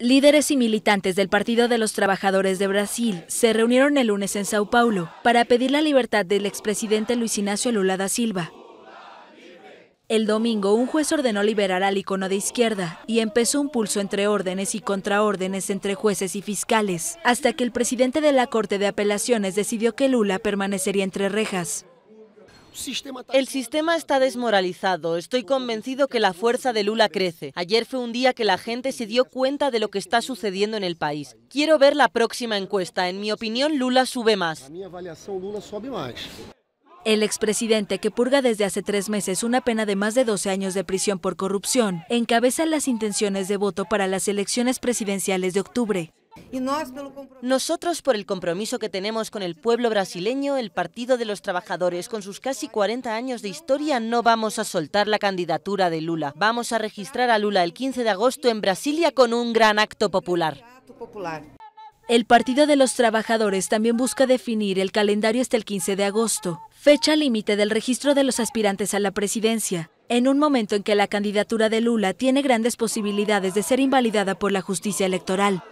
Líderes y militantes del Partido de los Trabajadores de Brasil se reunieron el lunes en Sao Paulo para pedir la libertad del expresidente Luis Ignacio Lula da Silva. El domingo, un juez ordenó liberar al icono de izquierda y empezó un pulso entre órdenes y contraórdenes entre jueces y fiscales, hasta que el presidente de la Corte de Apelaciones decidió que Lula permanecería entre rejas. El sistema está desmoralizado. Estoy convencido que la fuerza de Lula crece. Ayer fue un día que la gente se dio cuenta de lo que está sucediendo en el país. Quiero ver la próxima encuesta. En mi opinión, Lula sube más. El expresidente, que purga desde hace tres meses una pena de más de 12 años de prisión por corrupción, encabeza las intenciones de voto para las elecciones presidenciales de octubre. Nosotros, por el compromiso que tenemos con el pueblo brasileño, el Partido de los Trabajadores, con sus casi 40 años de historia, no vamos a soltar la candidatura de Lula. Vamos a registrar a Lula el 15 de agosto en Brasilia con un gran acto popular. El Partido de los Trabajadores también busca definir el calendario hasta el 15 de agosto, fecha límite del registro de los aspirantes a la presidencia, en un momento en que la candidatura de Lula tiene grandes posibilidades de ser invalidada por la justicia electoral.